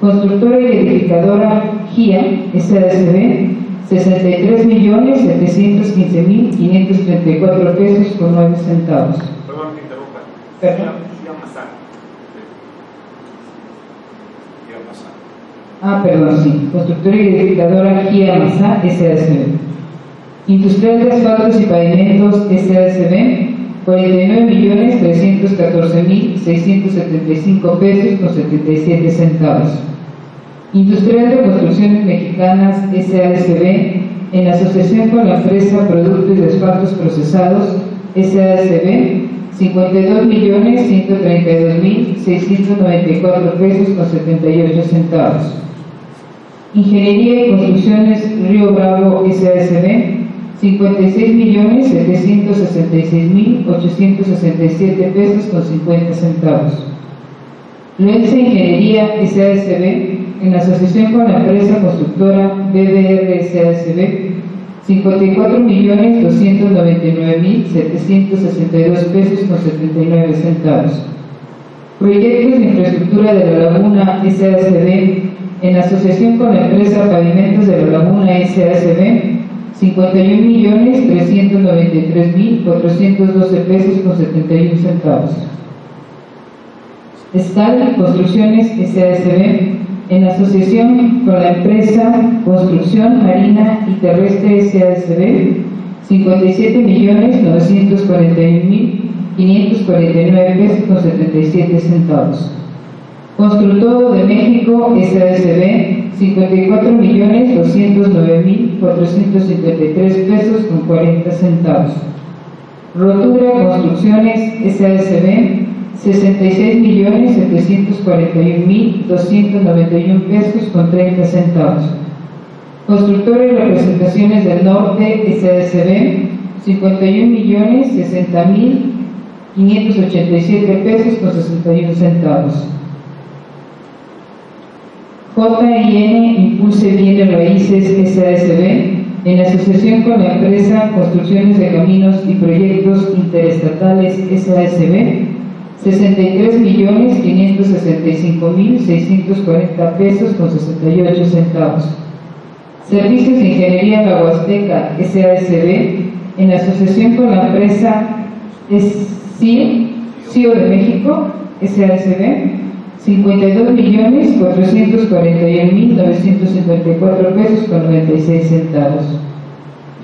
Constructora y edificadora GIA SADCB 63.715.534 pesos con 9 centavos. Perdón que interrumpa. Perdón. Iba a pasar. Iba a pasar. Ah, perdón, sí. Constructora y edificadora GIA Mazá SADCB. Industrial de asfaltos y pavimentos SADCB 49.314.675 pesos con 77 centavos. Industrial de Construcciones Mexicanas SADCB en asociación con la empresa Productos de Asfaltos Procesados SADCB 52.132.694 pesos con 78 centavos. Ingeniería y Construcciones Río Bravo SADCB 56.766.867 pesos con 50 centavos. Luense Ingeniería SADCB en asociación con la empresa constructora BBR SADCB 54.299.762 pesos con 79 centavos. Proyectos de infraestructura de la Laguna SADCB en asociación con la empresa Pavimentos de la Laguna SADCB 51.393.412 pesos con 71 centavos. Escal Construcciones SADCB en asociación con la empresa Construcción Marina y Terrestre SADCB 57.941.549 pesos con 77 centavos. Constructor de México SADCB 54.209.453 pesos con 40 centavos. Rotura Construcciones SADCB 66.741.291 pesos con 30 centavos. Constructora y Representaciones del Norte SADCB 51.060.587 pesos con 61 centavos. JIN Impulse Bienes Raíces SASB en asociación con la empresa Construcciones de Caminos y Proyectos Interestatales SASB 63.565.640 pesos con 68 centavos. Servicios de Ingeniería La Huasteca SASB en asociación con la empresa CIO de México SASB 52.441.954 pesos con 96 centavos.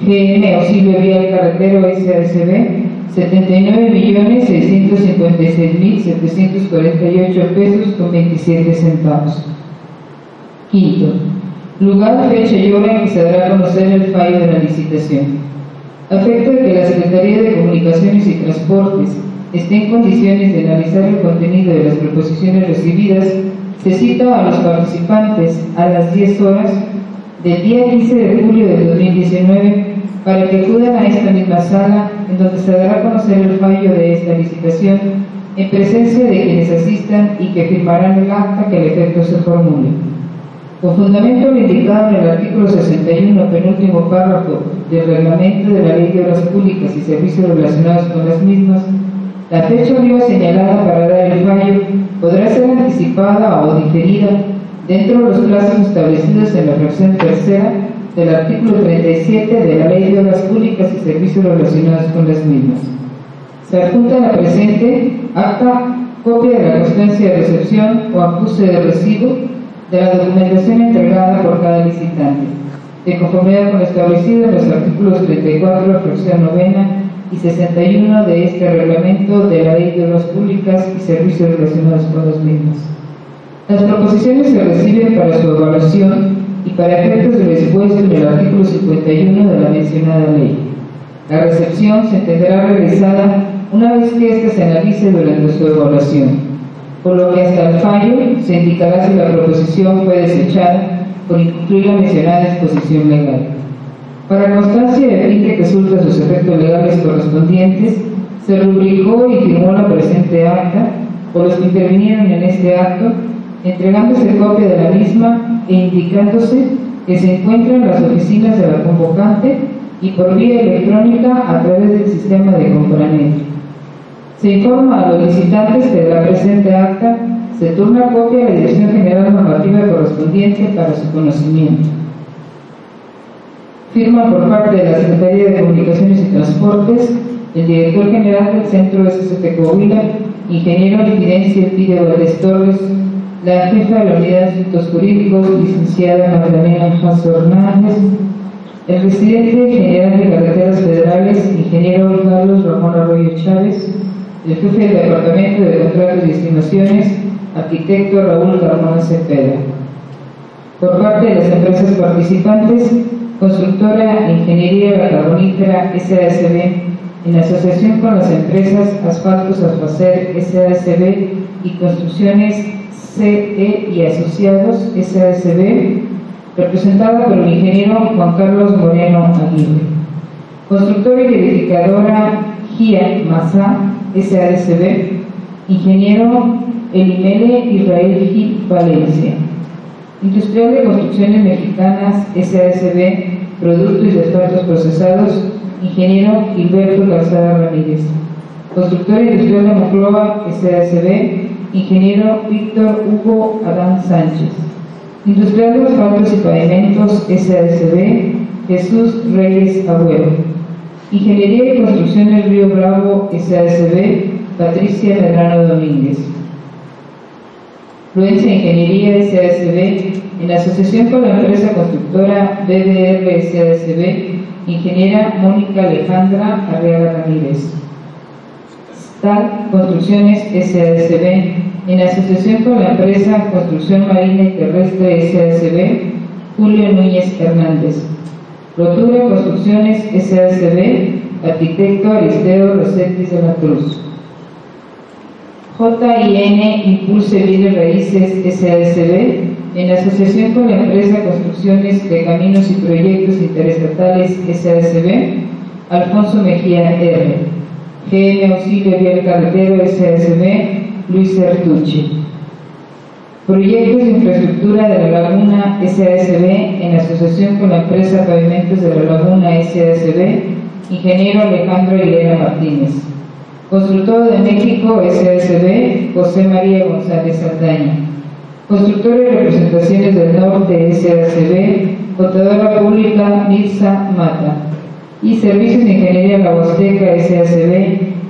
GM Auxilio Vial Carretero SASB 79.656.748 pesos con 27 centavos. Quinto, lugar, fecha y hora en que se dará a conocer el fallo de la licitación. Afecto de que la Secretaría de Comunicaciones y Transportes esté en condiciones de analizar el contenido de las proposiciones recibidas, se cita a los participantes a las 10 horas del día 15 de julio de 2019 para que acudan a esta misma sala en donde se dará a conocer el fallo de esta licitación en presencia de quienes asistan y que firmarán el acta que el efecto se formule. Con fundamento indicado en el artículo 61, penúltimo párrafo del reglamento de la Ley de Obras Públicas y Servicios relacionados con las mismas, la fecha arriba señalada para dar el fallo podrá ser anticipada o diferida dentro de los plazos establecidos en la fracción tercera del artículo 37 de la Ley de Obras Públicas y Servicios relacionados con las mismas. Se adjunta a la presente acta copia de la constancia de recepción o acuse de recibo de la documentación entregada por cada licitante, de conformidad con lo establecido en los artículos 34, fracción novena y 61 de este reglamento de la Ley de Obras Públicas y Servicios relacionados con las mismas. Las proposiciones se reciben para su evaluación y para efectos del expuesto en el artículo 51 de la mencionada ley. La recepción se tendrá realizada una vez que ésta se analice durante su evaluación, por lo que hasta el fallo se indicará si la proposición fue desechada por incumplir la mencionada disposición legal. Para constancia de fin que resulta sus efectos legales correspondientes, se rubricó y firmó la presente acta por los que intervinieron en este acto, entregándose copia de la misma e indicándose que se encuentra en las oficinas de la convocante y por vía electrónica a través del sistema de Compranet. Se informa a los licitantes que de la presente acta se turna copia a la Dirección General Normativa correspondiente para su conocimiento. Firma por parte de la Secretaría de Comunicaciones y Transportes el director general del Centro SST Coahuila, ingeniero Fidencio Pide Valdés Torres, la jefa de la Unidad de Asuntos Jurídicos, licenciada Magdalena Jasso Hernández, el presidente general de Carreteras Federales, ingeniero Carlos Ramón Arroyo Chávez, el jefe del Departamento de Contratos y Estimaciones, arquitecto Raúl Carmona Cepeda. Por parte de las empresas participantes, Constructora Ingeniería La Carbonífera SASB, en asociación con las empresas Asfaltos Asfacer SASB y Construcciones CE y Asociados SASB, representada por el ingeniero Juan Carlos Moreno Aguirre. Constructora y edificadora GIA Mazá SASB, ingeniero Elimele Israel Gil Valencia. Industrial de Construcciones Mexicanas SASB, Productos y Asfaltos Procesados, ingeniero Gilberto Calzada Ramírez. Constructora Industrial de Monclova SASB, ingeniero Víctor Hugo Adán Sánchez. Industrial de Asfaltos y Pavimentos SASB, Jesús Reyes Abuelo. Ingeniería y Construcciones Río Bravo SASB, Patricia Medrano Domínguez. Fluencia Ingeniería SASB, en asociación con la empresa constructora BDR SASB, ingeniera Mónica Alejandra Arriaga Ramírez. STAL Construcciones SASB, en asociación con la empresa Construcción Marina y Terrestre SASB, Julio Núñez Hernández. Rotura Construcciones SASB, arquitecto Aristeo Rosetis de la Cruz. JIN Impulse Bienes Raíces SASB, en asociación con la empresa Construcciones de Caminos y Proyectos Interestatales SASB, Alfonso Mejía R. GM Auxilio Vial Carretero SASB, Luis Sertucci. Proyectos de infraestructura de la Laguna SASB, en asociación con la empresa Pavimentos de la Laguna SASB, ingeniero Alejandro Aguilera Martínez. Constructor de México SASB, José María González Saldaña. Constructora y Representaciones del Norte SASB, Contadora Pública Mirza Mata. Y Servicios de Ingeniería La Huasteca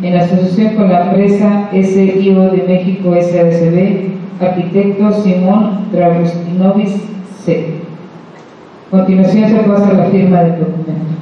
en asociación con la empresa SIO de México SASB, arquitecto Simón Dragustinovis C. A continuación se pasa la firma del documento.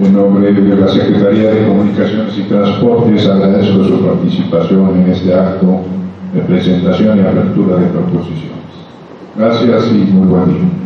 En nombre de la Secretaría de Comunicaciones y Transportes agradezco su participación en este acto de presentación y apertura de proposiciones. Gracias y muy buen día.